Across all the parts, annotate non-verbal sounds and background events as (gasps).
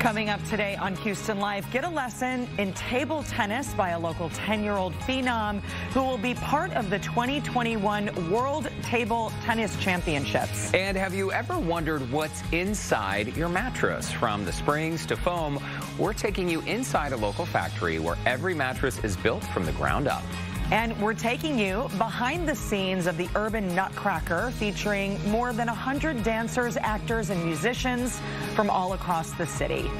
Coming up today on Houston Life, get a lesson in table tennis by a local 10-year-old phenom who will be part of the 2021 World Table Tennis Championships. And have you ever wondered what's inside your mattress? From the springs to foam, we're taking you inside a local factory where every mattress is built from the ground up. And we're taking you behind the scenes of the Urban Nutcracker, featuring more than 100 dancers, actors, and musicians from all across the city.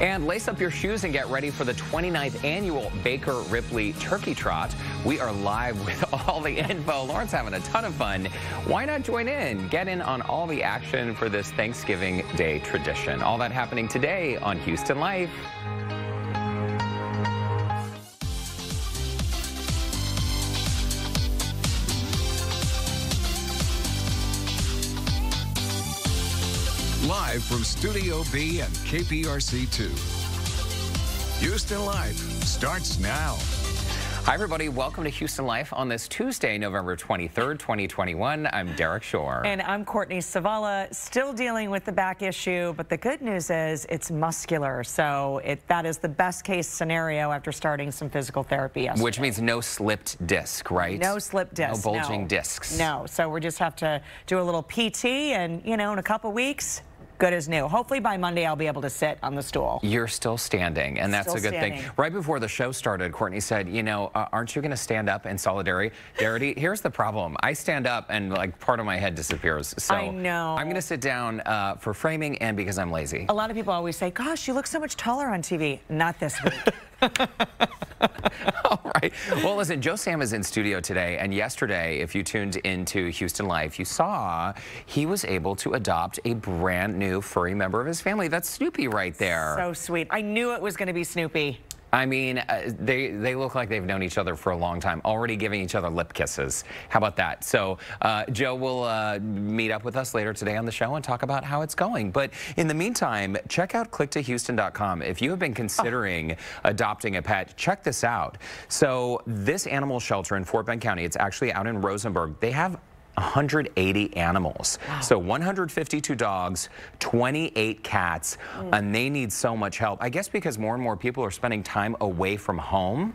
And lace up your shoes and get ready for the 29th annual BakerRipley Turkey Trot. We are live with (laughs) all the info. Lauren's having a ton of fun. Why not join in? Get in on all the action for this Thanksgiving Day tradition. All that happening today on Houston Life. Live from Studio B and KPRC2. Houston Life starts now. Hi, everybody. Welcome to Houston Life on this Tuesday, November 23rd, 2021. I'm Derek Shore. And I'm Courtney Zavala, still dealing with the back issue, but the good news is it's muscular. So it, that is the best case scenario after starting some physical therapy yesterday. Which means no slipped disc, right? No slipped disc. No bulging no. discs. No. So we just have to do a little PT and, you know, in a couple weeks, good as new. Hopefully by Monday I'll be able to sit on the stool. You're still standing, and that's Still a good standing. thing. Right before the show started, Courtney said, you know, uh, aren't you going to stand up in solidarity? Darity, (laughs) here's the problem. I stand up and like part of my head disappears. So I know. I'm going to sit down uh, for framing and because I'm lazy. A lot of people always say, gosh, you look so much taller on TV. Not this week. (laughs) (laughs) All right. Well, listen, Joe Sam is in studio today, and yesterday, if you tuned into Houston Life, you saw he was able to adopt a brand new furry member of his family. That's Snoopy right there. so sweet. I knew it was going to be Snoopy. I mean, uh, they they look like they've known each other for a long time, already giving each other lip kisses. How about that? So uh, Joe will uh, meet up with us later today on the show and talk about how it's going. But in the meantime, check out click2houston.com. If you have been considering adopting a pet, check this out. So this animal shelter in Fort Bend County, it's actually out in Rosenberg. They have 180 animals. So 152 dogs, 28 cats, mm. and they need so much help. I guess because more and more people are spending time away from home.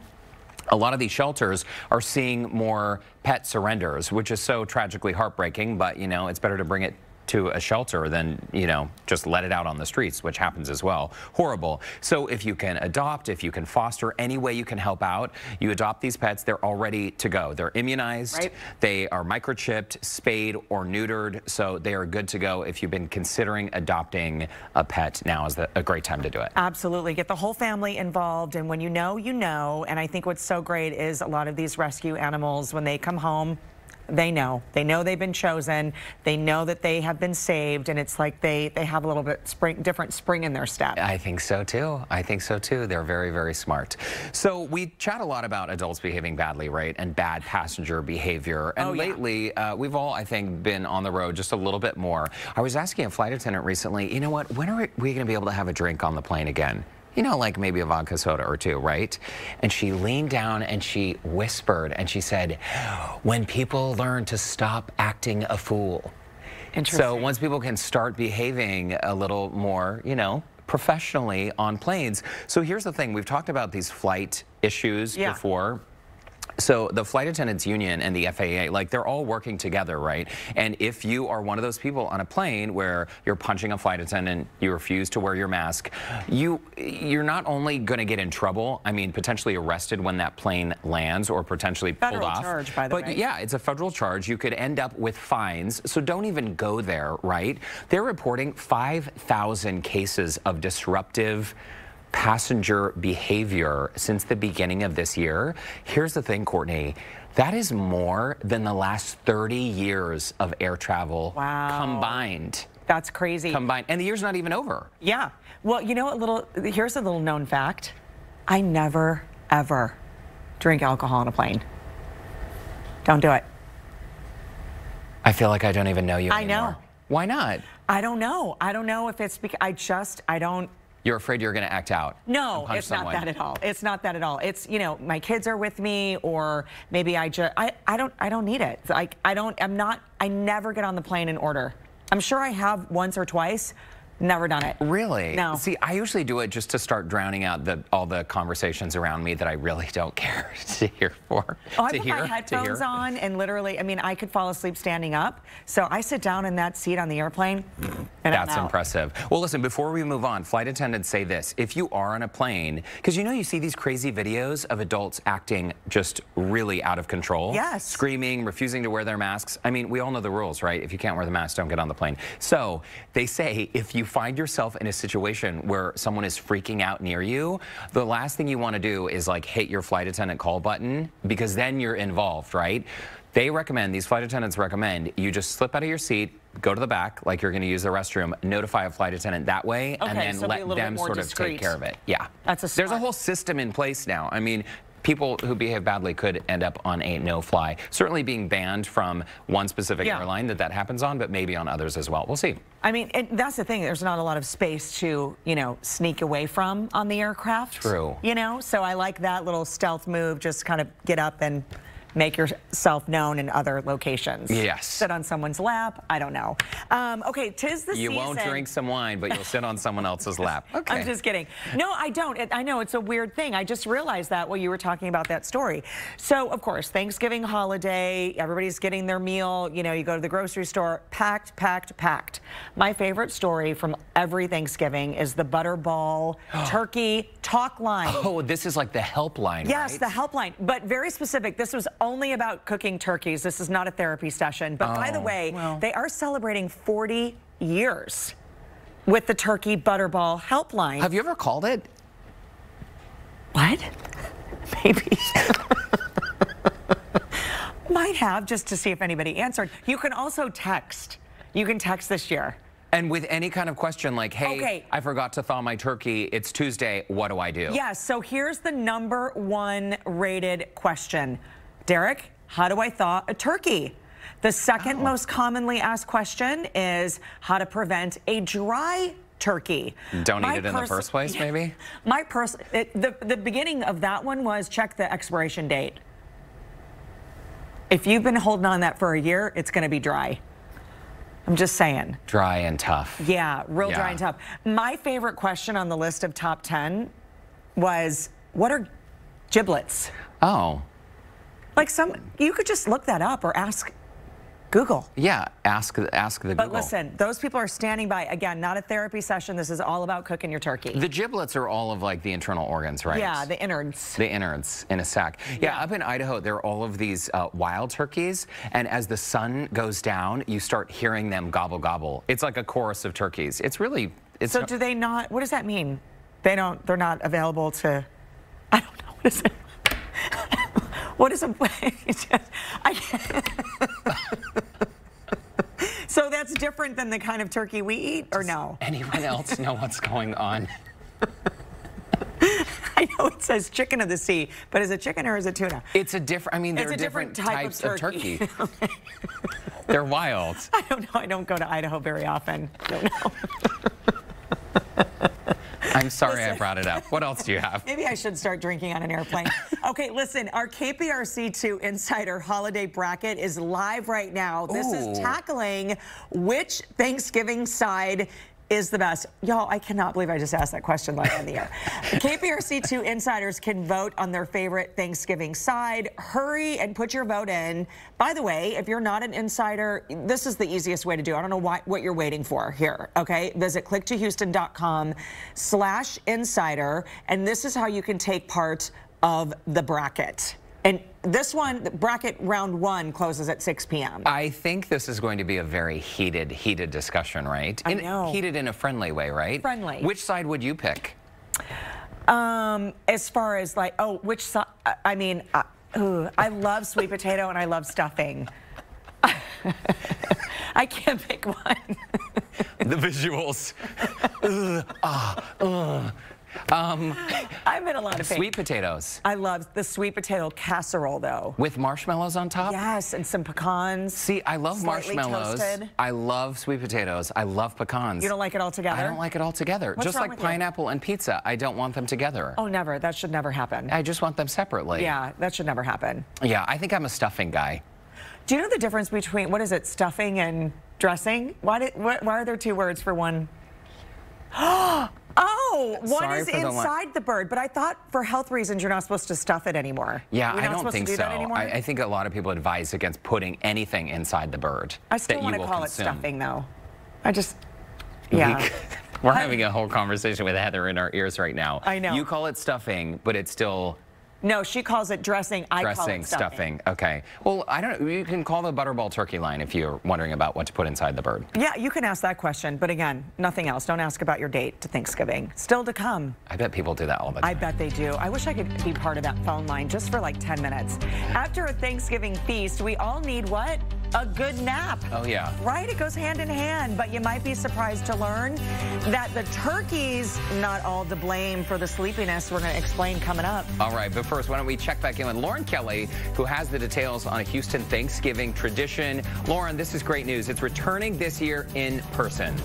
A lot of these shelters are seeing more pet surrenders, which is so tragically heartbreaking, but you know, it's better to bring it to a shelter than, you know, just let it out on the streets, which happens as well. Horrible. So if you can adopt, if you can foster, any way you can help out, you adopt these pets, they're all ready to go. They're immunized, Right. they are microchipped, spayed, or neutered, so they are good to go if you've been considering adopting a pet. Now is the, a great time to do it. Absolutely. Get the whole family involved. And when you know, you know. And I think what's so great is a lot of these rescue animals, when they come home, they know. They know they've been chosen. They know that they have been saved. And it's like they, they have a little bit spring, different spring in their step. I think so too. I think so too. They're very, very smart. So we chat a lot about adults behaving badly, right? And bad passenger behavior. And Oh, yeah. lately, uh, we've all, I think, been on the road just a little bit more. I was asking a flight attendant recently, you know what? When are we going to be able to have a drink on the plane again? You know, like maybe a vodka soda or two, right? And she leaned down and she whispered and she said, when people learn to stop acting a fool. Interesting. So once people can start behaving a little more, you know, professionally on planes. So here's the thing. We've talked about these flight issues Yeah. before. So the flight attendants union and the FAA, like they're all working together, right? And if you are one of those people on a plane where you're punching a flight attendant, you refuse to wear your mask, you you're not only going to get in trouble, I mean potentially arrested when that plane lands or potentially Federal pulled off. charge, by the but way. yeah, it's a federal charge. You could end up with fines. So don't even go there, right? They're reporting 5,000 cases of disruptive passenger behavior since the beginning of this year. Here's the thing, Courtney. That is more than the last 30 years of air travel Wow. combined. That's crazy. Combined. And the year's not even over. yeah. Well, you know, what little, here's a little known fact. I never, ever drink alcohol on a plane. Don't do it. I feel like I don't even know you I know. Why not? I don't know. I don't know if it's because I just, I don't, You're afraid you're going to act out. No, it's someone. not that at all. It's not that at all. It's you know my kids are with me, or maybe I just I I don't I don't need it. Like I don't I'm not I never get on the plane in order. I'm sure I have once or twice, Never done it. Really? No. See, I usually do it just to start drowning out the all the conversations around me that I really don't (laughs) care to hear for. Oh, I to put hear, my headphones on and literally, I mean, I could fall asleep standing up. So I sit down in that seat on the airplane. That's impressive. Well, listen, before we move on, flight attendants say this. If you are on a plane, because you know you see these crazy videos of adults acting just really out of control. Yes. Screaming, refusing to wear their masks. I mean, we all know the rules, right? If you can't wear the mask, don't get on the plane. So they say if you find yourself in a situation where someone is freaking out near you, the last thing you want to do is like hit your flight attendant call button because then you're involved, right? They recommend, these flight attendants recommend, you just slip out of your seat, go to the back like you're going to use the restroom, notify a flight attendant that way, and then so let them sort of take care of it. Yeah. That's a There's a whole system in place now. I mean, people who behave badly could end up on a no-fly. Certainly being banned from one specific Yeah. airline that that happens on, but maybe on others as well. We'll see. I mean, and that's the thing. There's not a lot of space to, you know, sneak away from on the aircraft. True. You know, so I like that little stealth move. Just kind of get up and make yourself known in other locations. Yes. Sit on someone's lap. I don't know. Um, okay, tis the You season. You won't drink some wine, but you'll sit on someone else's lap. Okay. I'm just kidding. No, I don't. It, I know it's a weird thing. I just realized that while you were talking about that story. So, of course, Thanksgiving holiday, everybody's getting their meal. You know, you go to the grocery store, packed, packed, packed. My favorite story from every Thanksgiving is the Butterball (gasps) Turkey Talk Line. Oh, this is like the helpline, Yes, right? the helpline, but very specific. This was only about cooking turkeys. This is not a therapy session. But by the Oh, way, well. they are celebrating 40 years with the Turkey Butterball helpline. Have you ever called it? What? (laughs) Maybe. (laughs) Might have just to see if anybody answered. You can also text. You can text this year. And with any kind of question like, hey, Okay. I forgot to thaw my turkey. It's Tuesday. What do I do? Yes, so here's the number one rated question. Derek, how do I thaw a turkey? The second Oh. most commonly asked question is how to prevent a dry turkey. Don't My eat it in the first place, maybe? (laughs) My pers- it, the, the beginning of that one was check the expiration date. If you've been holding on that for a year, it's going to be dry. I'm just saying. Dry and tough. Yeah, real dry and tough. My favorite question on the list of top 10 was what are giblets? Oh, Like some, you could just look that up or ask Google. yeah. Ask, ask the But Google. listen, those people are standing by. Again, not a therapy session. This is all about cooking your turkey. The giblets are all of like the internal organs, right? yeah, the innards. the innards in a sack. Yeah, up in Idaho, there are all of these uh, wild turkeys, and as the sun goes down, you start hearing them gobble gobble. It's like a chorus of turkeys. It's really, it's So do they not? What does that mean? They don't. They're not available to. I don't know. What is it? (laughs) what is a? (laughs) (laughs) So that's different than the kind of turkey we eat, or no? anyone else know what's going on? (laughs) I know it says chicken of the sea, but is it chicken or is it tuna? It's a different. I mean, there It's are a different different, type of types of turkey. turkey. They're wild. I don't know. I don't go to Idaho very often. Don't know. I'm sorry I brought it up. What else do you have? (laughs) Maybe I should start drinking on an airplane. okay, listen, our KPRC2 Insider Holiday Bracket is live right now. This is tackling which Thanksgiving side is the best. Y'all, I cannot believe I just asked that question live on the air. (laughs) KPRC2 insiders can vote on their favorite Thanksgiving side. Hurry and put your vote in. By the way, if you're not an insider, this is the easiest way to do it. I don't know why, what you're waiting for here, okay? Visit click2houston.com slash insider, and this is how you can take part of the bracket. And this one, the bracket round one closes at 6 p.m. I think this is going to be a very heated, heated discussion, right? I In- know. Heated in a friendly way, right? Friendly. Which side would you pick? Um, as far as like, oh, which side? I mean, uh, ooh, I love sweet potato and I love stuffing. (laughs) I can't pick one. the visuals. (laughs) Um, (laughs) I'm in a lot of pain. Sweet potatoes I love the sweet potato casserole though. with marshmallows on top. Yes, and some pecans. See, I love marshmallows. toasted. I love sweet potatoes. I love pecans. You don't like it all together? I don't like it all together. What's just like with you? pineapple and pizza. I don't want them together. Oh, never. That should never happen. I just want them separately. Yeah, that should never happen. Yeah, I think I'm a stuffing guy. Do you know the difference between what is it, stuffing and dressing? Why did why, why are there two words for one? (gasps) Oh, Oh, one Sorry is for the inside the bird, but I thought for health reasons you're not supposed to stuff it anymore. Yeah, I don't think do so. I, I think a lot of people advise against putting anything inside the bird. I still want to call consume. it stuffing, though. I just, yeah. (laughs) We're having a whole conversation with Heather in our ears right now. I know. You call it stuffing, but it's still No, she calls it dressing. I call dressing, it stuffing. Okay. Well, I don't know. You can call the Butterball turkey line if you're wondering about what to put inside the bird. Yeah, you can ask that question, but again, nothing else. Don't ask about your date to Thanksgiving. Still to come. I bet people do that all the time. I bet they do. I wish I could be part of that phone line just for like 10 minutes. After a Thanksgiving feast, we all need what? A good nap. Oh, yeah. Right? It goes hand in hand, but you might be surprised to learn that the turkey's not all to blame for the sleepiness. We're going to explain coming up. All right, but first, why don't we check back in with Lauren Kelly, who has the details on a Houston Thanksgiving tradition. Lauren, this is great news. It's returning this year in person.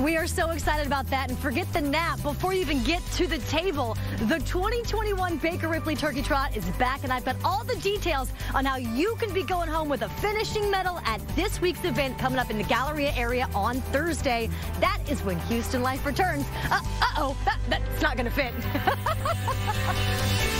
We are so excited about that. And forget the nap before you even get to the table. The 2021 BakerRipley Turkey Trot is back, and I've got all the details on how you can be going home with a finishing medal at this week's event coming up in the Galleria area on Thursday. That is when Houston Life returns. Uh, uh-oh, that, that's not going to fit. (laughs)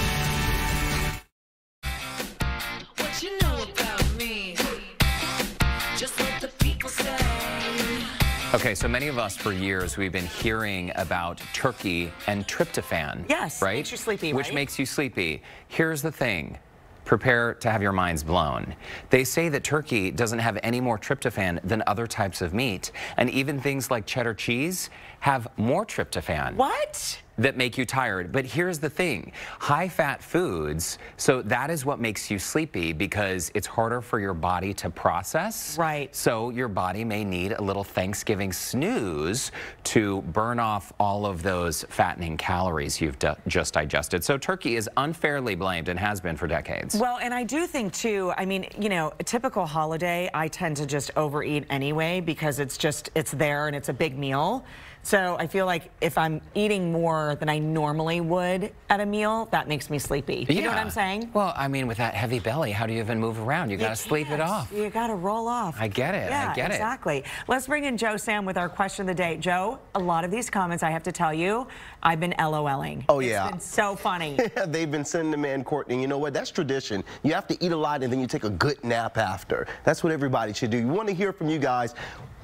Okay, so many of us for years we've been hearing about turkey and tryptophan. Yes, right? makes you sleepy, Which right? makes you sleepy. Here's the thing. Prepare to have your minds blown. They say that turkey doesn't have any more tryptophan than other types of meat, and even things like cheddar cheese have more tryptophan. What? that make you tired. But here's the thing high fat foods, so that is what makes you sleepy because it's harder for your body to process. Right. So your body may need a little Thanksgiving snooze to burn off all of those fattening calories you've just digested. So turkey is unfairly blamed and has been for decades. Well, and I do think too, I mean, you know, a typical holiday, I tend to just overeat anyway because it's just, it's there and it's a big meal. So I feel like if I'm eating more than I normally would at a meal, that makes me sleepy. You know what I'm saying? Well, I mean, with that heavy belly, how do you even move around? You, You got to sleep it off. You got to roll off. I get it. I Yeah, get it. exactly. Let's bring in Joe Sam with our question of the day. Joe, a lot of these comments, I have to tell you, I've been LOLing. Oh, It's yeah. been so funny. (laughs) They've been sending them in, Courtney. You know what? That's tradition. You have to eat a lot and then you take a good nap after. That's what everybody should do. You want to hear from you guys.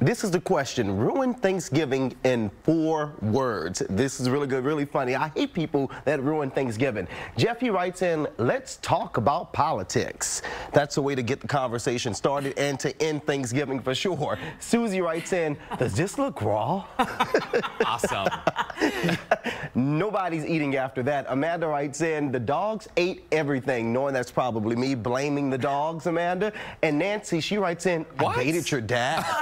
This is the question. Ruin Thanksgiving in four words. This is really good, really funny. I hate people that ruin Thanksgiving. Jeffy writes in, let's talk about politics. That's a way to get the conversation started and to end Thanksgiving for sure. (laughs) Susie writes in, does this look raw? (laughs) Awesome. Nobody's eating after that. Amanda writes in, the dogs ate everything, knowing that's probably me blaming the dogs, Amanda. And Nancy, she writes in, What? I dated your dad. (laughs)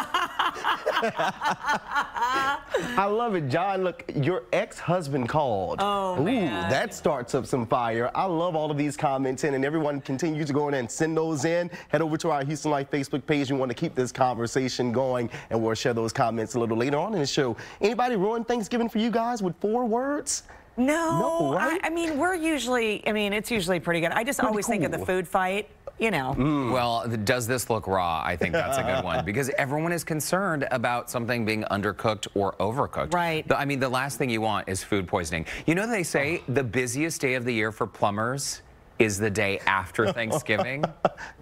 I love it. John, look, your ex-husband called. Oh, Ooh, man. that starts up some fire. I love all of these comments in, and everyone continues to go in and send those in. Head over to our Houston Life Facebook page. We want to keep this conversation going, and we'll share those comments a little later on in the show. Anybody ruin Thanksgiving for you guys with four words? No, No, right? I, I mean, we're usually, I mean, it's usually pretty good. I just always think of the food fight, you know. Mm. Well, does this look raw? I think that's a good one (laughs) because everyone is concerned about something being undercooked or overcooked. Right. The- I mean, the last thing you want is food poisoning. You know, they say the busiest day of the year for plumbers is the day after (laughs) Thanksgiving.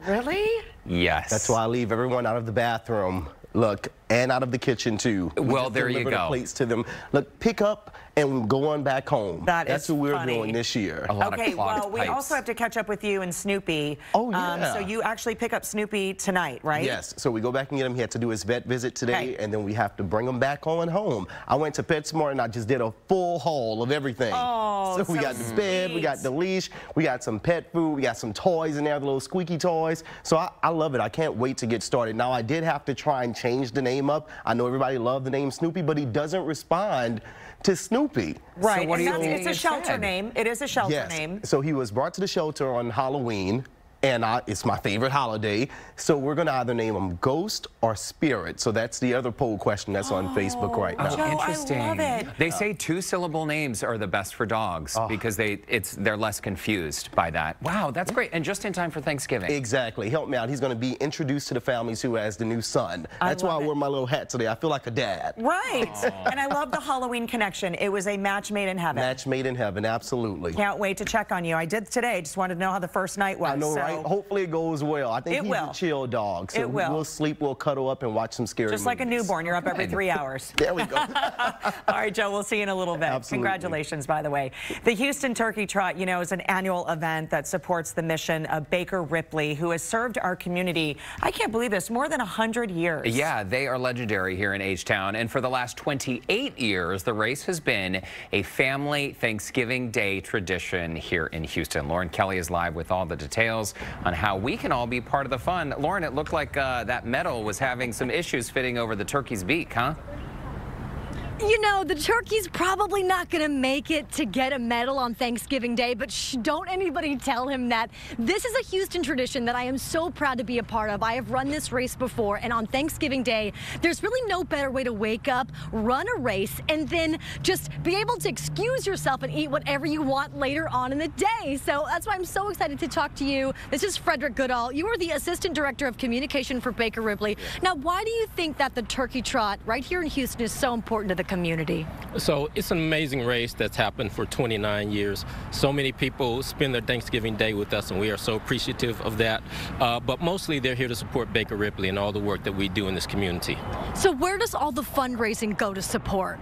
Really? yes. That's why I leave everyone out of the bathroom. Look, and out of the kitchen too. We Well, just there you the go. plates to them. Look, pick up and go on back home. That That's is what we're funny. doing this year. A lot of Okay, clogged well, we pipes. also have to catch up with you and Snoopy. Oh, Um, yeah. so you actually pick up Snoopy tonight, right? Yes, so we go back and get him. He had to do his vet visit today, Okay. and then we have to bring him back on home. I went to PetSmart and I just did a full haul of everything. Oh, so we so got the bed, we got the leash, we got some pet food, we got some toys in there, the little squeaky toys. So I, I love it. I can't wait to get started. Now I did have to try and change the name up. I know everybody loved the name Snoopy, but he doesn't respond to Snoopy. Right. So what and are you that's- it's a shelter instead? name. It is a shelter Yes. name. So he was brought to the shelter on Halloween. And I, it's my favorite holiday. So we're going to either name them Ghost or Spirit. So that's the other poll question that's on Facebook right oh, now. Joe, I Interesting. love it. They say two-syllable names are the best for dogs Oh. because they it's they're less confused by that. Wow, that's great. And just in time for Thanksgiving. Exactly. Help me out. He's going to be introduced to the families who has the new son. I That's why I love it. wore my little hat today. I feel like a dad. Right. And I love the Halloween connection. It was a match made in heaven. Match made in heaven. Absolutely. Can't wait to check on you. I did today. Just wanted to know how the first night was. I know, so right? Hopefully it goes well. I think It he's will. a chill dog. So It will. We'll sleep, we'll cuddle up, and watch some scary Just like a newborn, you're up every three hours. (laughs) There we go. (laughs) All right, Joe, we'll see you in a little bit. Absolutely. Congratulations, by the way. The Houston Turkey Trot, you know, is an annual event that supports the mission of BakerRipley, who has served our community, I can't believe this, more than 100 years. Yeah, they are legendary here in H-Town. And for the last 28 years, the race has been a family Thanksgiving Day tradition here in Houston. Lauren Kelly is live with all the details on how we can all be part of the fun. Lauren, it looked like uh, that medal was having some issues fitting over the turkey's beak, huh? You know, the turkey's probably not going to make it to get a medal on Thanksgiving Day, but shh, don't anybody tell him that. This is a Houston tradition that I am so proud to be a part of. I have run this race before, and on Thanksgiving Day, there's really no better way to wake up, run a race, and then just be able to excuse yourself and eat whatever you want later on in the day. So that's why I'm so excited to talk to you. This is Frederick Goodall. You are the Assistant Director of Communication for BakerRipley. Now, why do you think that the turkey trot right here in Houston is so important to the community? So it's an amazing race that's happened for 29 years. So many people spend their Thanksgiving Day with us, and we are so appreciative of that. Uh, but mostly they're here to support BakerRipley and all the work that we do in this community. So where does all the fundraising go to support?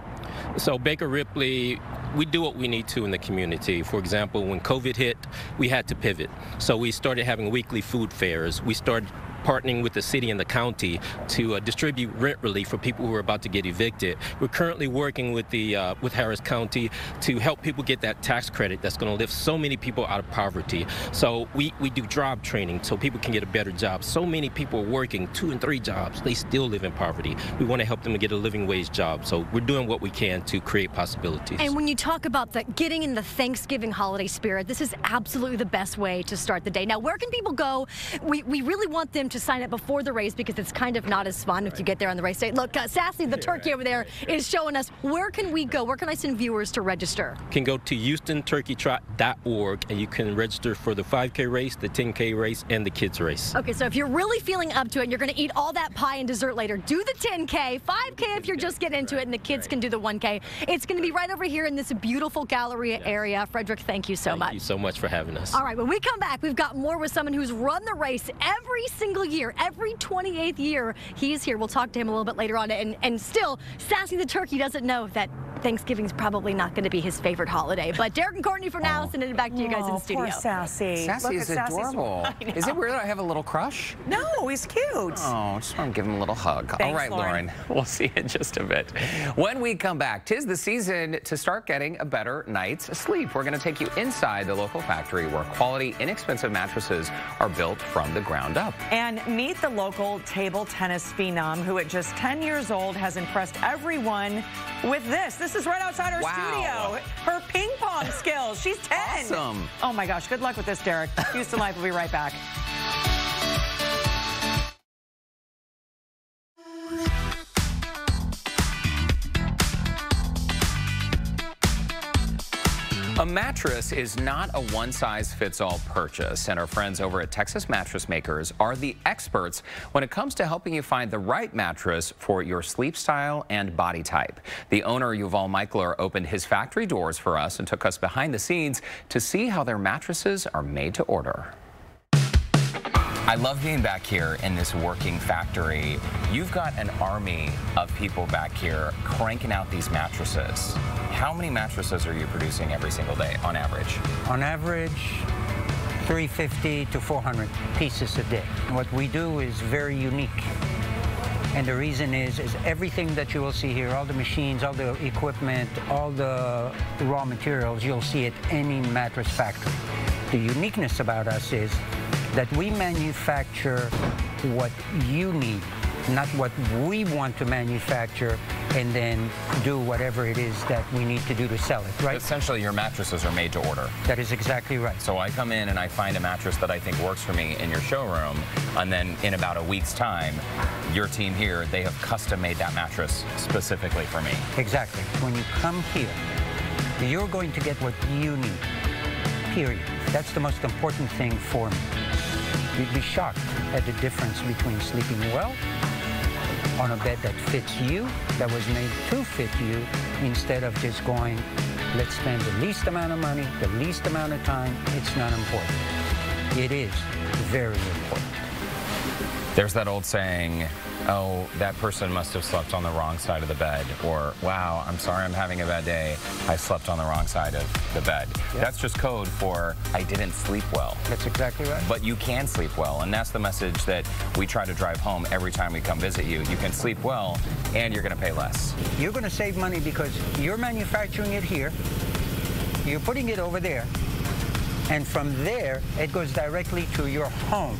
So BakerRipley, we do what we need to in the community. For example, when COVID hit, we had to pivot. So we started having weekly food fairs. We started partnering with the city and the county to uh, distribute rent relief for people who are about to get evicted. We're currently working with the uh, with Harris County to help people get that tax credit that's going to lift so many people out of poverty. So we, we do job training so people can get a better job. So many people are working two and three jobs. They still live in poverty. We want to help them to get a living wage job. So we're doing what we can to create possibilities. And when you talk about the getting in the Thanksgiving holiday spirit, this is absolutely the best way to start the day. Now, where can people go? We, we really want them to sign up before the race because it's kind of not as fun if you get there on the race day. Look, uh, Sassy, the turkey over there, is showing us where can we go? Where can I send viewers to register? can go to houstonturkeytrot.org and you can register for the 5K race, the 10K race, and the kids race. Okay, so if you're really feeling up to it and you're going to eat all that pie and dessert later, do the 10K, 5K if you're just getting into it, and the kids can do the 1K. It's going to be right over here in this beautiful Galleria area. Frederick, thank you so Thank much. Thank you so much for having us. All right, when we come back, we've got more with someone who's run the race every single year, every 28th year. He's here. We'll talk to him a little bit later on. And, and still, Sassy the Turkey doesn't know that Thanksgiving's probably not going to be his favorite holiday. But Derek and Courtney for now, oh. sending it back to you guys in Oh, the studio. Poor Sassy. Sassy Look is adorable. (laughs) Is it weird that I have a little crush? No, he's cute. Oh, just want to give him a little hug. All Thanks, right, Lauren. Lauren. (laughs) We'll see you in just a bit. When we come back, tis the season to start getting a better night's sleep. We're going to take you inside the local factory where quality, inexpensive mattresses are built from the ground up. And meet the local table tennis phenom who at just 10 years old has impressed everyone with this. This is right outside our Wow. studio. Her ping pong skills. She's 10. Awesome. Oh my gosh. Good luck with this, Derek. Houston Life will be right back. A mattress is not a one-size-fits-all purchase, and our friends over at Texas Mattress Makers are the experts when it comes to helping you find the right mattress for your sleep style and body type. The owner, Yuval Michler, opened his factory doors for us and took us behind the scenes to see how their mattresses are made to order. I love being back here in this working factory. You've got an army of people back here cranking out these mattresses. How many mattresses are you producing every single day on average? On average, 350 to 400 pieces a day. What we do is very unique. And the reason is, is everything that you will see here, all the machines, all the equipment, all the raw materials, you'll see at any mattress factory. The uniqueness about us is that we manufacture what you need not what we want to manufacture and then do whatever it is that we need to do to sell it, right? Essentially, your mattresses are made to order. That is exactly right. So I come in and I find a mattress that I think works for me in your showroom, and then in about a week's time, your team here, they have custom made that mattress specifically for me. Exactly. When you come here, you're going to get what you need, period. That's the most important thing for me. You'd be shocked at the difference between sleeping well on a bed that fits you, that was made to fit you, instead of just going, let's spend the least amount of money, the least amount of time. It's not important. It is very important. There's that old saying, oh, that person must have slept on the wrong side of the bed, or wow, I'm sorry I'm having a bad day. I slept on the wrong side of the bed. That's just code for I didn't sleep well. That's exactly right. But you can sleep well, and that's the message that we try to drive home every time we come visit you. You can sleep well, and you're going to pay less. You're going to save money because you're manufacturing it here, you're putting it over there, and from there, it goes directly to your home.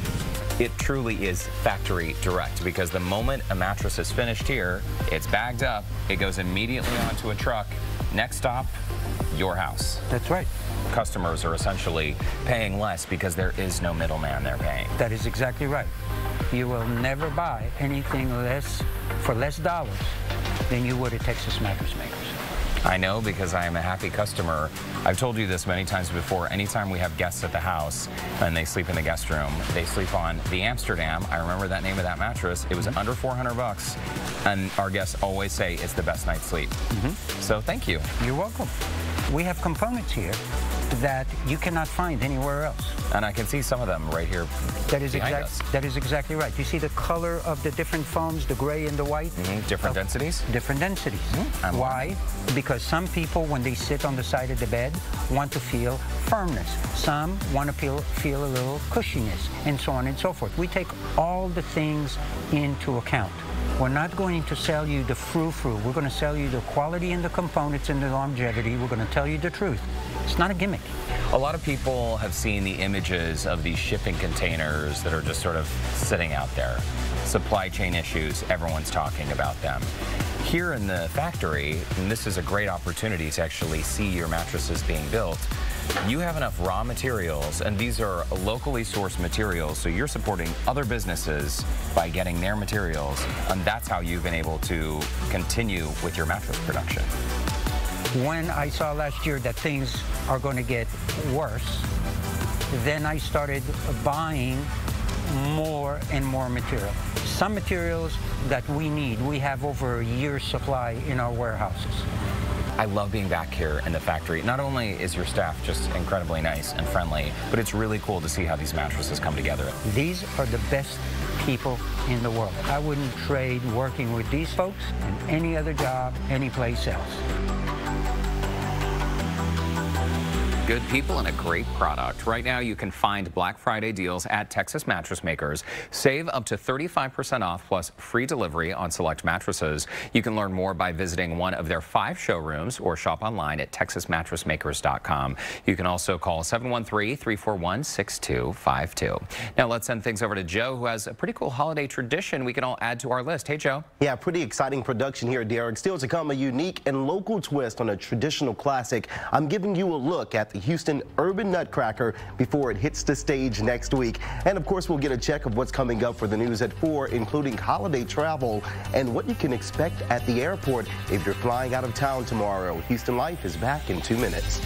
It truly is factory direct because the moment a mattress is finished here, it's bagged up, it goes immediately onto a truck. Next stop, your house. That's right. Customers are essentially paying less because there is no middleman they're paying. That is exactly right. You will never buy anything less for less dollars than you would at Texas Mattress Makers. I know because I am a happy customer. I've told you this many times before. Anytime we have guests at the house and they sleep in the guest room, they sleep on the Amsterdam. I remember that name of that mattress. It was under 400 bucks, and our guests always say it's the best night's sleep. So thank you. You're welcome. We have components here that you cannot find anywhere else. And I can see some of them right here That is behind exact. us. That is exactly right. You see the color of the different foams, the gray and the white. Mhm, Different Of- densities. Different densities. I'm Why? Because some people, when they sit on the side of the bed, want to feel firmness. Some want to feel, feel a little cushiness, and so on and so forth. We take all the things into account. We're not going to sell you the frou-frou. We're going to sell you the quality and the components and the longevity. We're going to tell you the truth. It's not a gimmick. A lot of people have seen the images of these shipping containers that are just sort of sitting out there. Supply chain issues, everyone's talking about them. Here in the factory, and this is a great opportunity to actually see your mattresses being built, you have enough raw materials, and these are locally sourced materials, so you're supporting other businesses by getting their materials, and that's how you've been able to continue with your mattress production. when I saw last year that things are going to get worse, then I started buying more and more material. Some materials that we need, we have over a year's supply in our warehouses. I love being back here in the factory. Not only is your staff just incredibly nice and friendly, but it's really cool to see how these mattresses come together. These are the best people in the world. I wouldn't trade working with these folks in any other job, any place else. Good people and a great product. Right now, you can find Black Friday deals at Texas Mattress Makers. Save up to 35% off plus free delivery on select mattresses. You can learn more by visiting one of their five showrooms or shop online at texasmattressmakers.com. You can also call 713-341-6252. Now, let's send things over to Joe, who has a pretty cool holiday tradition we can all add to our list. Hey, Joe. Yeah, pretty exciting production here, Derek. Still to come, a unique and local twist on a traditional classic. I'm giving you a look at the Houston Urban Nutcracker before it hits the stage next week. And of course, we'll get a check of what's coming up for the news at 4, including holiday travel and what you can expect at the airport if you're flying out of town tomorrow. Houston Life is back in two minutes.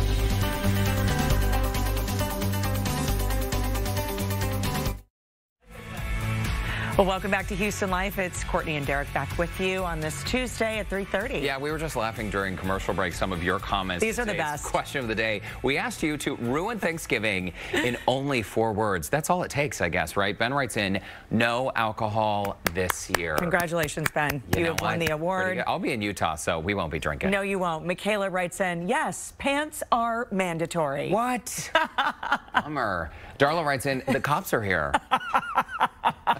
Well, welcome back to Houston Life. It's Courtney and Derek back with you on this Tuesday at 3:30. Yeah, we were just laughing during commercial break. Some of your comments. These are the best. Question of the day. We asked you to ruin Thanksgiving in (laughs) only four words. That's all it takes, I guess, right? Ben writes in, no alcohol this year. Congratulations, Ben. You, know have won what? the award. I'll be in Utah, so we won't be drinking. No, you won't. Michaela writes in, yes, pants are mandatory. What? (laughs) Bummer. Darla writes in, the cops are here. (laughs)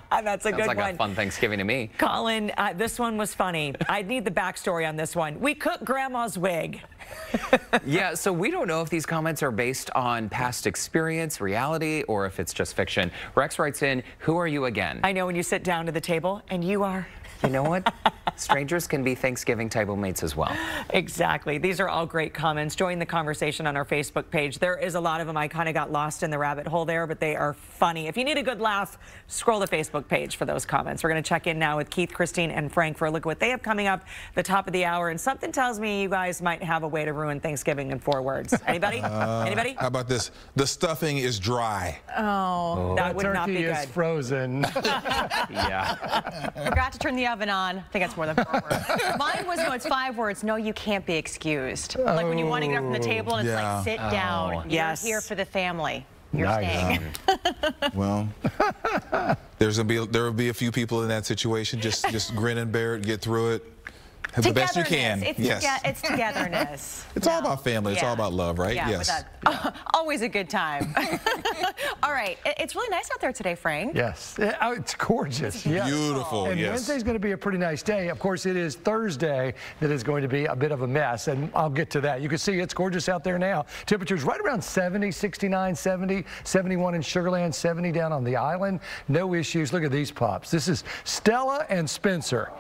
That's a Sounds good like one. a fun Thanksgiving to me. Colin, uh, this one was funny. I need the backstory on this one. We cook grandma's wig. (laughs) Yeah, so we don't know if these comments are based on past experience, reality, or if it's just fiction. Rex writes in, who are you again? I know when you sit down to the table and you are. You know what? (laughs) Strangers can be Thanksgiving table mates as well. Exactly. These are all great comments. Join the conversation on our Facebook page. There is a lot of them. I kind of got lost in the rabbit hole there, but they are funny. If you need a good laugh, scroll the Facebook page for those comments. We're going to check in now with Keith, Christine, and Frank for a look at what they have coming up the top of the hour. And something tells me you guys might have a way to ruin Thanksgiving in four words. (laughs) Anybody? Uh, Anybody? How about this? The stuffing is dry. Oh, that would not be good. Turkey is frozen. (laughs) (laughs) Yeah. Forgot to turn the oven on. I think that's more than four words. (laughs) Mine was no, it's five words. No, you can't be excused. Like when you want to get up from the table and it's like, oh. sit down. Oh. You're Yes. here for the family. You're Nice. staying. (laughs) Well, there's gonna be there will be a few people in that situation. Just just grin and bear it, get through it. Have the best you can. It's, yes. toge- it's togetherness. (laughs) It's all about family. It's all about love, right? Yeah, Yes. without- (laughs) always a good time. (laughs) all right. It- It's really nice out there today, Frank. Yes, Yeah, oh, it's gorgeous. Yes. Beautiful, And yes. Wednesday's going to be a pretty nice day. Of course, it is Thursday that is going to be a bit of a mess, and I'll get to that. You can see it's gorgeous out there now. Temperatures right around 70, 69, 70, 71 in Sugarland, 70 down on the island. No issues. Look at these pups. This is Stella and Spencer.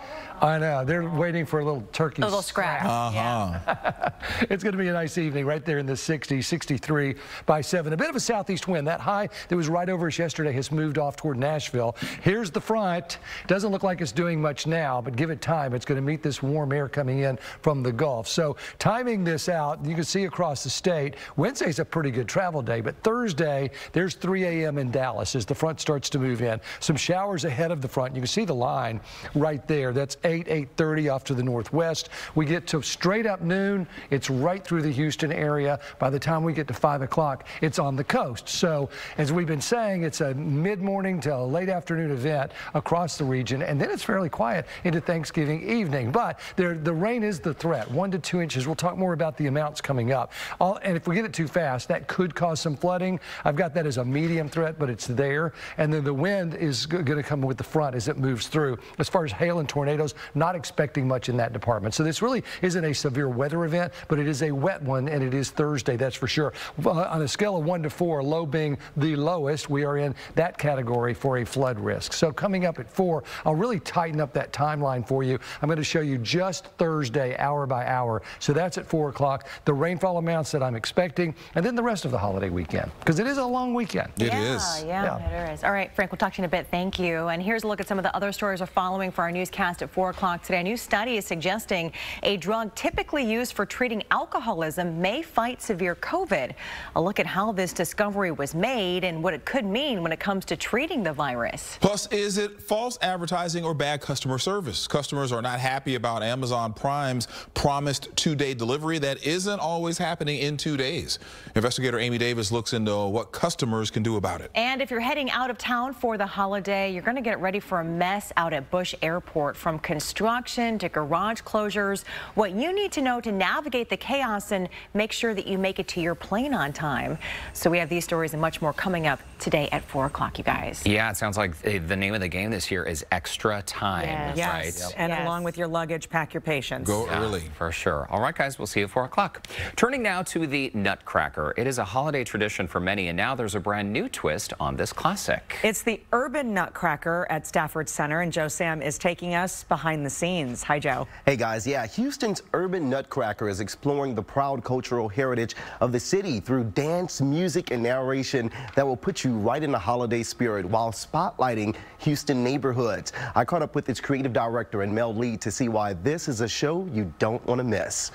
I know they're waiting for a little turkey. A little scrap. Uh-huh. (laughs) it's going to be a nice evening right there in the 60s, 63 by 7. A bit of a southeast wind. That high that was right over us yesterday has moved off toward Nashville. Here's the front. Doesn't look like it's doing much now, but give it time. It's going to meet this warm air coming in from the Gulf. So timing this out, you can see across the state, Wednesday's a pretty good travel day, but Thursday, there's 3 a.m. in Dallas as the front starts to move in. Some showers ahead of the front. You can see the line right there. That's 8, 8.30 off to the northwest. We get to straight up noon. It's right through the Houston area. By the time we get to 5 o'clock, it's on the coast. So as we've been saying, it's a mid-morning to late afternoon event across the region, and then it's fairly quiet into Thanksgiving evening. But there, the rain is the threat, one to two inches. We'll talk more about the amounts coming up. All, and if we get it too fast, that could cause some flooding. I've got that as a medium threat, but it's there. And then the wind is going to come with the front as it moves through. As far as hail and tornadoes, not expecting much in that department. So this really isn't a severe weather event, but it is a wet one, and it is Thursday, that's for sure. On a scale of one to four, low being the lowest, we are in that category for a flood risk. So coming up at four, I'll really tighten up that timeline for you. I'm going to show you just Thursday, hour by hour. So that's at four o'clock. The rainfall amounts that I'm expecting, and then the rest of the holiday weekend, because it is a long weekend. It yeah, is. Yeah, Yeah. it is. All right, Frank, we'll talk to you in a bit. Thank you. And here's a look at some of the other stories we're following for our newscast at 4 o'clock today. A new study is suggesting a drug typically used for treating alcoholism may fight severe COVID. A look at how this discovery was made and what it could mean when it comes to treating the virus. Plus, is it false advertising or bad customer service? Customers are not happy about Amazon Prime's promised two-day delivery that isn't always happening in two days. Investigator Amy Davis looks into what customers can do about it. And if you're heading out of town for the holiday, you're going to get ready for a mess out at Bush Airport from construction to garage closures. What you need to know to navigate the chaos and make sure that you make it to your plane on time. So we have these stories and much more coming up today at 4 o'clock, you guys. Yeah, it sounds like uh, the name of the game this year is extra time, Yes. Yes. right? And Yes. along with your luggage, pack your patience. Go Yeah, early. For sure. All right, guys, we'll see you at 4 o'clock. Turning now to the Nutcracker. It is a holiday tradition for many, and now there's a brand new twist on this classic. It's the Urban Nutcracker at Stafford Center, and Joe Sam is taking us behind the scenes. Hi, Joe. Hey guys, yeah, Houston's Urban Nutcracker is exploring the proud cultural heritage of the city through dance, music, and narration that will put you right in the holiday spirit while spotlighting Houston neighborhoods. I caught up with its creative director and Mel Lee to see why this is a show you don't want to miss.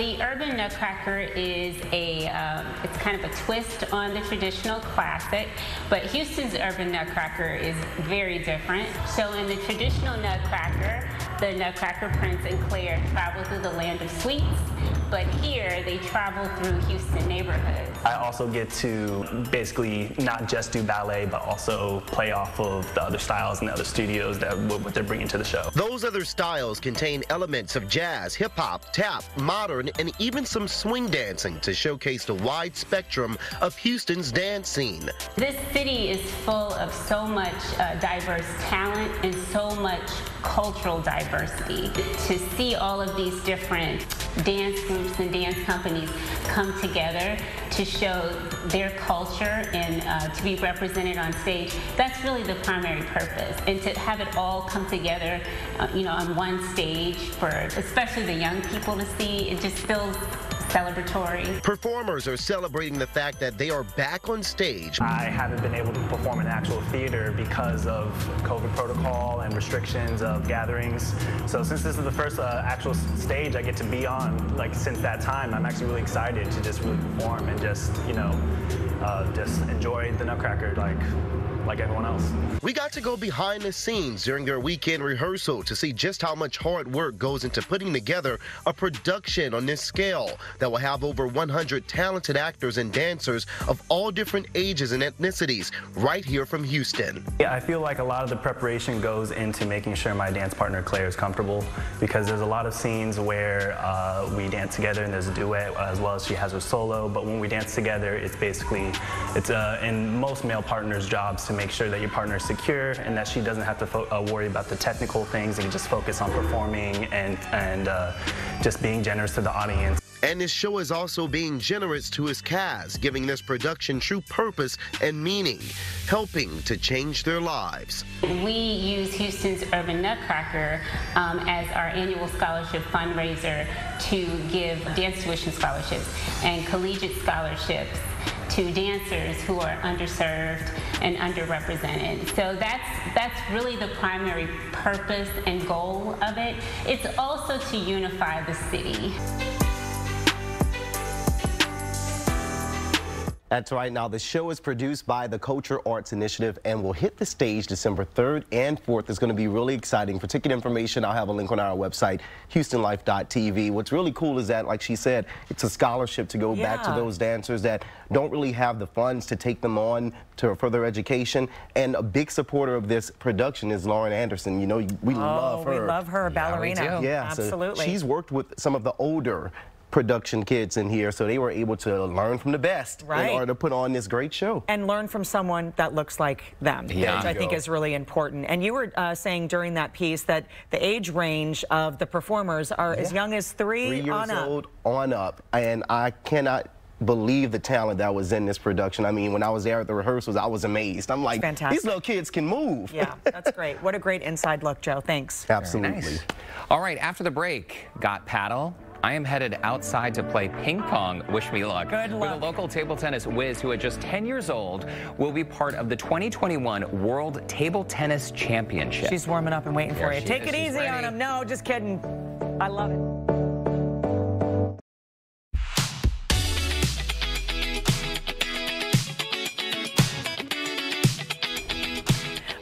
The Urban Nutcracker is a, um, it's kind of a twist on the traditional classic, but Houston's Urban Nutcracker is very different. So in the traditional Nutcracker, the Nutcracker Prince and Claire travel through the land of sweets, but here they travel through Houston neighborhoods. I also get to basically not just do ballet, but also play off of the other styles and the other studios that what they're bringing to the show. Those other styles contain elements of jazz, hip hop, tap, modern, and even some swing dancing to showcase the wide spectrum of Houston's dance scene. This city is full of so much uh, diverse talent and so much cultural diversity. To see all of these different dance groups and dance companies come together to show their culture and uh, to be represented on stage, that's really the primary purpose. And to have it all come together, uh, you know, on one stage for especially the young people to see, it just feels celebratory. Performers are celebrating the fact that they are back on stage. I haven't been able to perform in actual theater because of COVID protocol and restrictions of gatherings. So since this is the first uh, actual stage I get to be on, like since that time, I'm actually really excited to just really perform and just, you know, uh, just enjoy the Nutcracker like like everyone else. We got to go behind the scenes during their weekend rehearsal to see just how much hard work goes into putting together a production on this scale that will have over 100 talented actors and dancers of all different ages and ethnicities right here from Houston. Yeah, I feel like a lot of the preparation goes into making sure my dance partner Claire is comfortable because there's a lot of scenes where uh, we dance together and there's a duet as well as she has her solo, but when we dance together, it's basically, it's uh, in most male partners' jobs to make sure that your partner is secure and that she doesn't have to uh, worry about the technical things and just focus on performing and, and uh, just being generous to the audience. And this show is also being generous to his cast, giving this production true purpose and meaning, helping to change their lives. We use Houston's Urban Nutcracker um, as our annual scholarship fundraiser to give dance tuition scholarships and collegiate scholarships to dancers who are underserved and underrepresented. So that's that's really the primary purpose and goal of it. It's also to unify the city. That's right. Now, the show is produced by the Culture Arts Initiative and will hit the stage December 3rd and 4th. It's going to be really exciting. For ticket information, I'll have a link on our website, houstonlife.tv. What's really cool is that, like she said, it's a scholarship to go yeah. back to those dancers that don't really have the funds to take them on to further education. And a big supporter of this production is Lauren Anderson. You know, we oh, love her. we love her, ballerina. Yeah, yeah absolutely. So she's worked with some of the older production kids in here, so they were able to learn from the best right. in order to put on this great show. And learn from someone that looks like them, yeah. which I think is really important. And you were uh, saying during that piece that the age range of the performers are yeah. as young as three, three years on old on up. And I cannot believe the talent that was in this production. I mean, when I was there at the rehearsals, I was amazed. I'm like, Fantastic. these little kids can move. Yeah, that's great. What a great inside look, Joe. Thanks. Absolutely. Nice. All right, after the break, got paddle, I am headed outside to play ping pong. Wish me luck. Good luck. With a local table tennis whiz who at just 10 years old will be part of the 2021 World Table Tennis Championship. She's warming up and waiting for you. Take is. it easy on him. No, just kidding. I love it.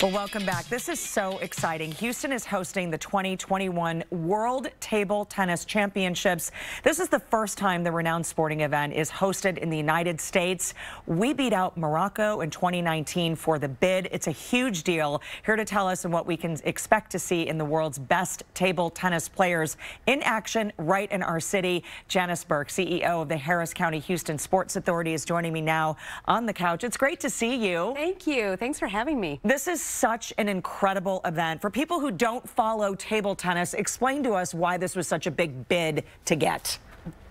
Well, welcome back. This is so exciting. Houston is hosting the 2021 World Table Tennis Championships. This is the first time the renowned sporting event is hosted in the United States. We beat out Morocco in 2019 for the bid. It's a huge deal. Here to tell us and what we can expect to see in the world's best table tennis players in action right in our city. Janis Burke, CEO of the Harris County Houston Sports Authority, is joining me now on the couch. It's great to see you. Thank you. Thanks for having me. This is such an incredible event. For people who don't follow table tennis, explain to us why this was such a big bid to get.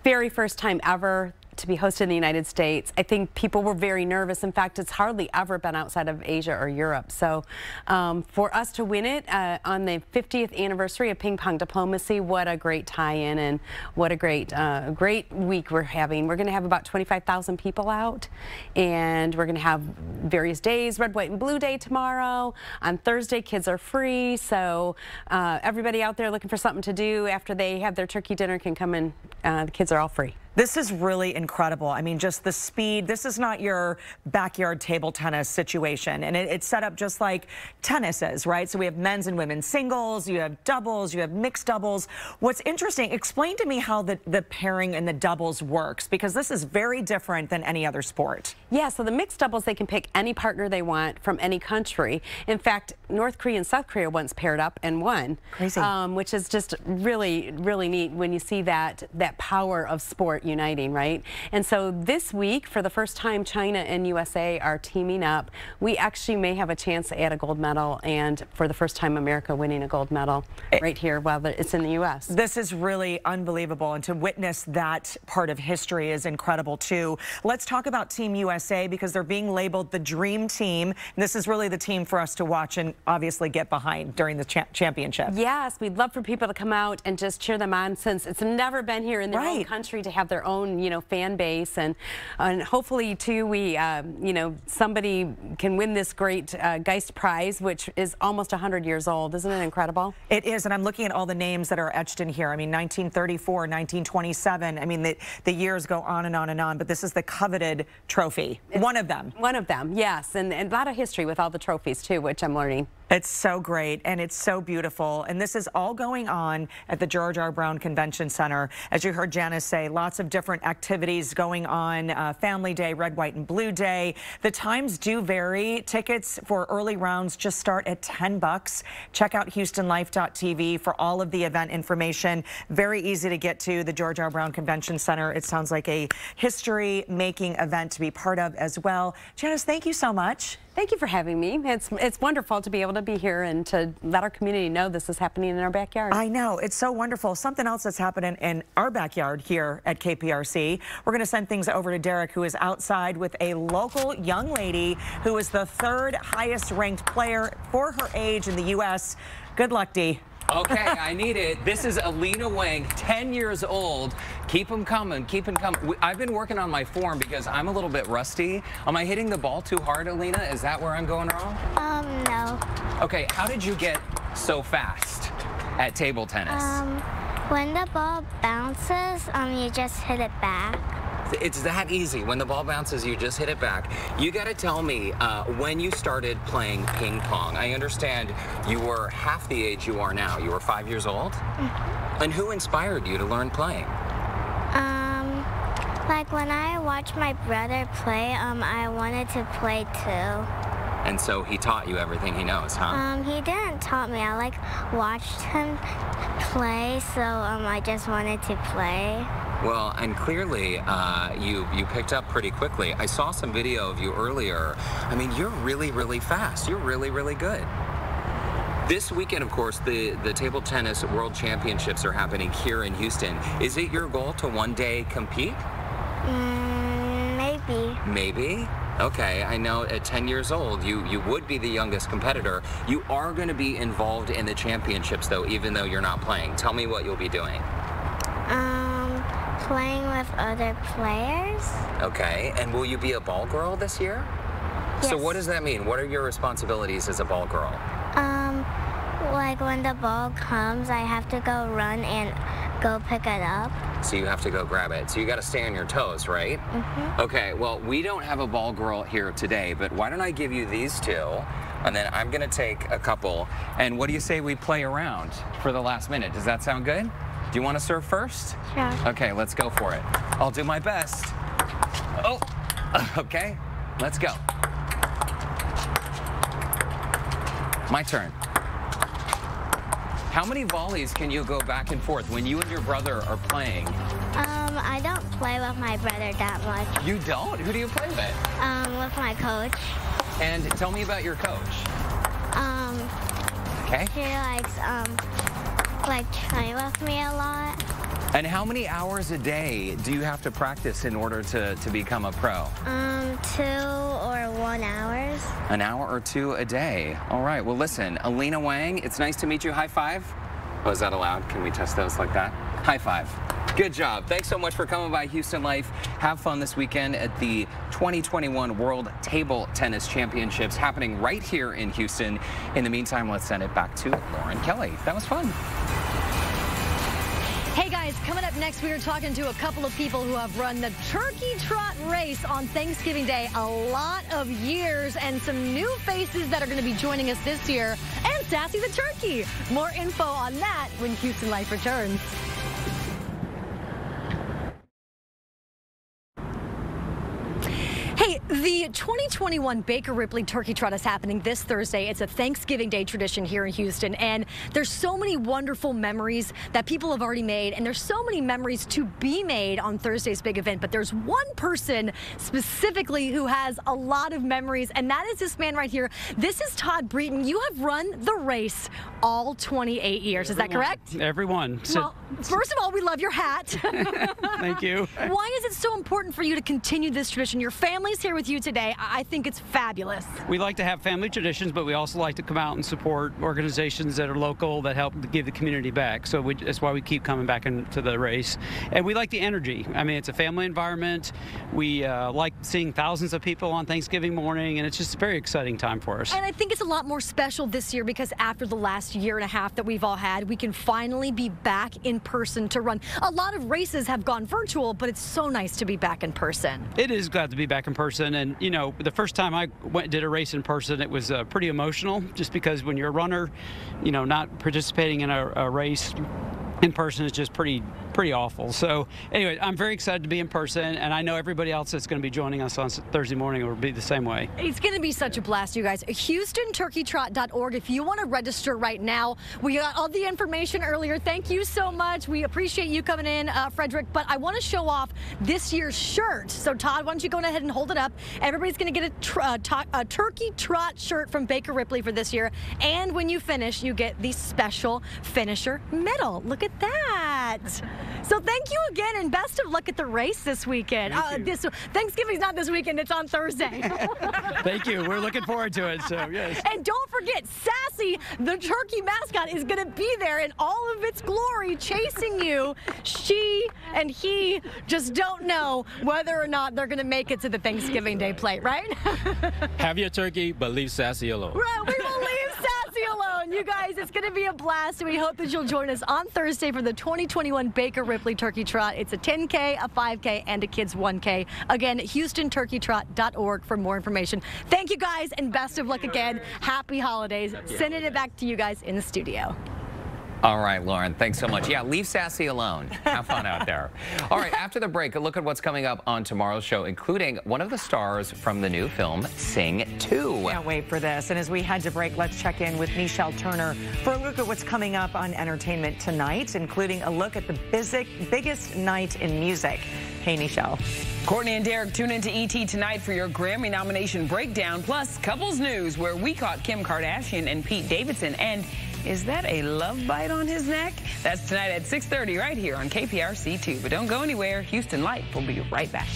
Very first time ever to be hosted in the United States. I think people were very nervous. In fact, it's hardly ever been outside of Asia or Europe. So um, for us to win it uh, on the 50th anniversary of ping pong diplomacy, what a great tie-in and what a great, uh, great week we're having. We're going to have about 25,000 people out and we're going to have various days, red, white, and blue day tomorrow. On Thursday, kids are free. So uh, everybody out there looking for something to do after they have their turkey dinner can come in. Uh, the kids are all free. This is really incredible. I mean, just the speed. This is not your backyard table tennis situation. And it, it's set up just like tennis is, right? So we have men's and women's singles, you have doubles, you have mixed doubles. What's interesting, explain to me how the, the pairing and the doubles works, because this is very different than any other sport. Yeah, so the mixed doubles, they can pick any partner they want from any country. In fact, North Korea and South Korea once paired up and won. Crazy. Um, which is just really, really neat when you see that, that power of sport uniting, right? And so this week, for the first time, China and USA are teaming up. We actually may have a chance to add a gold medal, and for the first time, America winning a gold medal eh. right here while it's in the U.S. This is really unbelievable, and to witness that part of history is incredible, too. Let's talk about Team USA because they're being labeled the dream team. And this is really the team for us to watch and obviously get behind during the cha championship. Yes, we'd love for people to come out and just cheer them on since it's never been here in their own country to have their own, you know, fan base. And, and hopefully, too, we, um, you know, somebody can win this great uh, Geist Prize, which is almost 100 years old. Isn't it incredible? It is, and I'm looking at all the names that are etched in here. I mean, 1934, 1927. I mean, the, the years go on and on and on, but this is the coveted trophy. One of them. One of them, yes. And, and a lot of history with all the trophies, too, which I'm learning. It's so great and it's so beautiful. And this is all going on at the George R. Brown Convention Center. As you heard Janis say, lots of different activities going on. Uh, Family Day, Red, White, and Blue Day. The times do vary. Tickets for early rounds just start at 10 bucks. Check out HoustonLife.tv for all of the event information. Very easy to get to the George R. Brown Convention Center. It sounds like a history-making event to be part of as well. Janis, thank you so much. Thank you for having me. It's, it's wonderful to be able to be here and to let our community know this is happening in our backyard. I know. It's so wonderful. Something else that's happening in our backyard here at KPRC. We're going to send things over to Derrick, who is outside with a local young lady who is the third highest ranked player for her age in the U.S. Good luck, Dee. Okay, I need it. This is Alina Wang, 10 years old. Keep them coming, keep them coming. I've been working on my form because I'm a little bit rusty. Am I hitting the ball too hard, Alina? Is that where I'm going wrong? Um, no. Okay, how did you get so fast at table tennis? Um, when the ball bounces, um, you just hit it back. It's that easy. When the ball bounces, you just hit it back. You got to tell me uh, when you started playing ping pong. I understand you were half the age you are now. You were five years old? And who inspired you to learn playing? Um, like when I watched my brother play, um, I wanted to play too. And so he taught you everything he knows, huh? Um, he didn't taught me. I like watched him play, so um, I just wanted to play. Well, and clearly uh, you you picked up pretty quickly. I saw some video of you earlier. I mean, you're really, really fast. You're really, really good. This weekend, of course, the, the table tennis world championships are happening here in Houston. Is it your goal to one day compete? Mm, maybe. Maybe. Okay, I know at 10 years old, you, you would be the youngest competitor. You are going to be involved in the championships, though, even though you're not playing. Tell me what you'll be doing. Um, playing with other players. Okay, and will you be a ball girl this year? Yes. So what does that mean? What are your responsibilities as a ball girl? Um, like when the ball comes, I have to go run and go pick it up. So you have to go grab it. So you got to stay on your toes, right? Mhm. Okay, well, we don't have a ball girl here today, but why don't I give you these two? And then I'm going to take a couple. And what do you say we play around for the last minute? Does that sound good? Do you want to serve first? Sure. Okay, let's go for it. I'll do my best. Oh, (laughs) okay, let's go. My turn. How many volleys can you go back and forth when you and your brother are playing? Um, I don't play with my brother that much. You don't? Who do you play with? Um, with my coach. And tell me about your coach. Um, Okay. he likes, um, like train with me a lot. And how many hours a day do you have to practice in order to, to become a pro? Um, two or one hours. An hour or two a day. All right. Well, listen, Alina Wang, it's nice to meet you. High five. Oh, is that allowed? Can we test those like that? High five. Good job. Thanks so much for coming by Houston Life. Have fun this weekend at the 2021 World Table Tennis Championships happening right here in Houston. In the meantime, let's send it back to Lauren Kelly. That was fun. Hey guys, coming up next, we are talking to a couple of people who have run the Turkey Trot race on Thanksgiving Day a lot of years and some new faces that are going to be joining us this year and Sassy the Turkey. More info on that when Houston Life returns. Hey, the 2021 BakerRipley Turkey Trot is happening this Thursday. It's a Thanksgiving Day tradition here in Houston, and there's so many wonderful memories that people have already made, and there's so many memories to be made on Thursday's big event. But there's one person specifically who has a lot of memories, and that is this man right here. This is Todd Breton. You have run the race all 28 years. Is that correct? Everyone. So, Well, first of all, we love your hat. (laughs) thank you. (laughs) Why is it so important for you to continue this tradition? Your family's here with you today. I I think it's fabulous. We like to have family traditions, but we also like to come out and support organizations that are local that help give the community back. So we, that's why we keep coming back into the race. And we like the energy. I mean, it's a family environment. We uh, like seeing thousands of people on Thanksgiving morning, and it's just a very exciting time for us. And I think it's a lot more special this year because after the last year and a half that we've all had, we can finally be back in person to run. A lot of races have gone virtual, but it's so nice to be back in person. It is glad to be back in person, and you know, the first time I went did a race in person, it was uh, pretty emotional, just because when you're a runner, you know, not participating in a, a race in person is just pretty pretty awful. So anyway, I'm very excited to be in person, and I know everybody else that's going to be joining us on Thursday morning will be the same way. It's going to be such a blast, you guys. HoustonTurkeyTrot.org. If you want to register right now, we got all the information earlier. Thank you so much. We appreciate you coming in, uh, Frederick. But I want to show off this year's shirt. So, Todd, why don't you go ahead and hold it up? Everybody's going to get a, uh, a Turkey Trot shirt from BakerRipley for this year. And when you finish, you get the special finisher medal. Look at that. So, thank you again, and best of luck at the race this weekend. Uh, this Thanksgiving's not this weekend; it's on Thursday. (laughs) Thank you. We're looking forward to it. So yes. And don't forget, Sassy, the turkey mascot, is going to be there in all of its glory chasing you. She and he just don't know whether or not they're going to make it to the Thanksgiving Day plate, right? (laughs) Have your turkey, but leave Sassy alone. Right, we will leave Alone. You guys, it's going to be a blast. We hope that you'll join us on Thursday for the 2021 BakerRipley Turkey Trot. It's a 10K, a 5K, and a kids 1K. Again, HoustonTurkeyTrot.org for more information. Thank you guys, and best of luck again. Happy holidays. Sending it back to you guys in the studio. All right, Lauren, thanks so much. Yeah, leave Sassy alone. Have fun out there. (laughs) All right, after the break, a look at what's coming up on tomorrow's show, including one of the stars from the new film, Sing 2. Can't wait for this. And as we head to break, let's check in with Michelle Turner for a look at what's coming up on entertainment tonight, including a look at the biggest, biggest night in music. Hey, Michelle. Courtney and Derrick tune into ET tonight for your Grammy nomination breakdown, plus couples news where we caught Kim Kardashian and Pete Davidson. And is that a love bite on his neck? That's tonight at 6.30 right here on KPRC2. But don't go anywhere. Houston Life will be right back.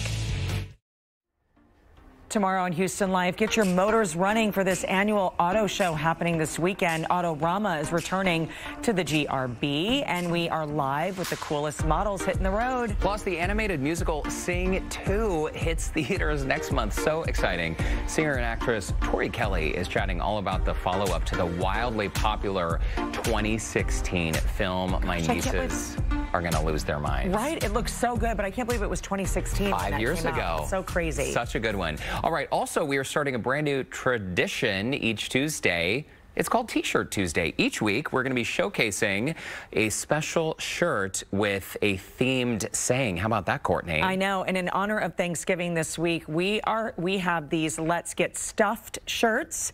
Tomorrow on Houston Life, get your motors running for this annual auto show happening this weekend. Autorama is returning to the GRB, and we are live with the coolest models hitting the road. Plus, the animated musical Sing 2 hits theaters next month. So exciting. Singer and actress Tori Kelly is chatting all about the follow up to the wildly popular 2016 film. My nieces are going to lose their minds. Right? It looks so good, but I can't believe it was 2016. Five years ago. So crazy. Such a good one. All right. Also, we are starting a brand new tradition each Tuesday. It's called T-Shirt Tuesday. Each week, we're going to be showcasing a special shirt with a themed saying. How about that, Courtney? I know, and in honor of Thanksgiving this week, we are we have these Let's Get Stuffed shirts,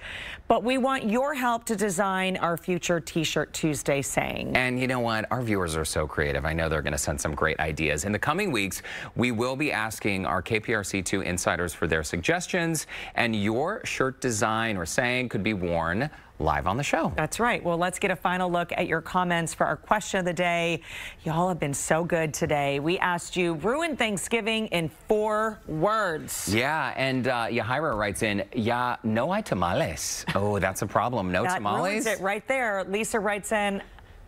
but we want your help to design our future T-shirt Tuesday saying. And you know what? Our viewers are so creative. I know they're going to send some great ideas. In the coming weeks, we will be asking our KPRC2 insiders for their suggestions, and your shirt design or saying could be worn live on the show. That's right. Well, let's get a final look at your comments for our question of the day. Y'all have been so good today. We asked you, ruin Thanksgiving in four words. Yeah, and uh, Yahira writes in, Ya no hay tamales. (laughs) Oh, that's a problem. No that tamales? ruins it right there. Lisa writes in,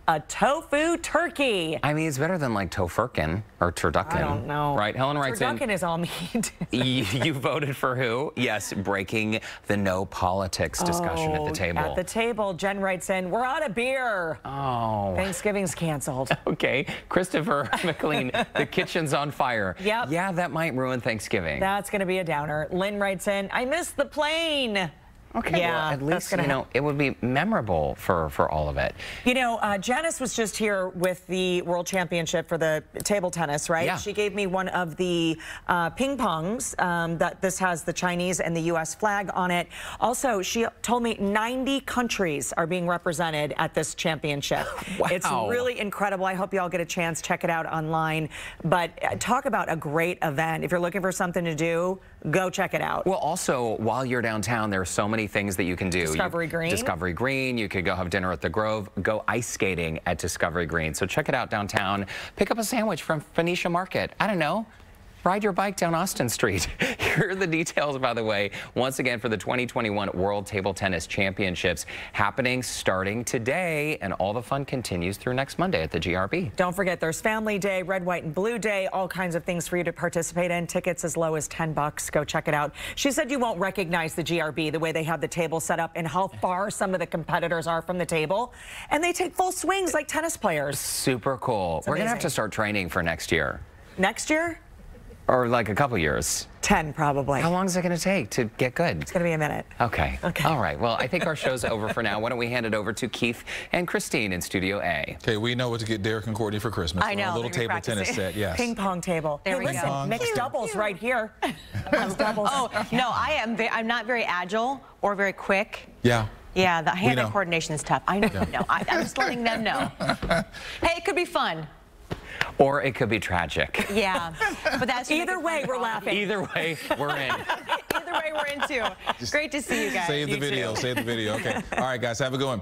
a tofu turkey. I mean, it's better than like tofurkin or turducken. I don't know. Right? Helen writes in. Turducken is all meat. (laughs) you, you voted for who? Yes, breaking the no politics discussion at Oh, the table. At the table, Jen writes in, we're out of beer. oh. Thanksgiving's canceled. (laughs) Okay, Christopher (laughs) McLean, the kitchen's on fire. Yep. Yeah, that might ruin Thanksgiving. That's going to be a downer. Lynn writes in, I missed the plane. Okay, yeah, well, at least, you know, it would be memorable for, for all of it. You know, uh, Janis was just here with the World Championship for the table tennis, right? Yeah. She gave me one of the uh, ping pongs um, that this has the Chinese and the U.S. flag on it. Also, she told me 90 countries are being represented at this championship. (laughs) Wow. It's really incredible. I hope you all get a chance. Check it out online. But uh, talk about a great event. If you're looking for something to do, go check it out. Well, also, while you're downtown, there are so many things that you can do. Discovery You- Green. Discovery Green. You could go have dinner at the Grove. Go ice skating at Discovery Green. So check it out downtown. Pick up a sandwich from Phoenicia Market. I don't know. Ride your bike down Austin Street. (laughs) Here are the details, by the way, once again for the 2021 World Table Tennis Championships happening starting today, and all the fun continues through next Monday at the GRB. Don't forget there's Family Day, Red, White, and Blue Day, all kinds of things for you to participate in. Tickets as low as 10 bucks. Go check it out. She said you won't recognize the GRB, the way they have the table set up and how far some of the competitors are from the table. And they take full swings like tennis players. Super cool. We're going to have to start training for next year, Next year, or like a couple years. 10 probably. How long is it going to take to get good? It's going to be a minute. Okay. Okay. All right. Well, I think our show's over for now. Why don't we hand it over to Keith and Christine in Studio A? Okay, we know what to get Derrick and Courtney for Christmas. I A know, A little they're table tennis set, yes. Ping pong table. There hey, we listen, go. mixed doubles right here. (laughs) Doubles. Oh, no, I am. I'm not very agile or very quick. Yeah. Yeah, the hand-eye coordination is tough. I know. Yeah. No, I, I'm just letting them know. (laughs) hey, it could be fun. Or it could be tragic. Yeah, but that's Either way, we're laughing. Either way, we're in. (laughs) Either way, we're in into. Great to see you guys. Save the You too. video, save the video. Okay. All right, guys, have a good one.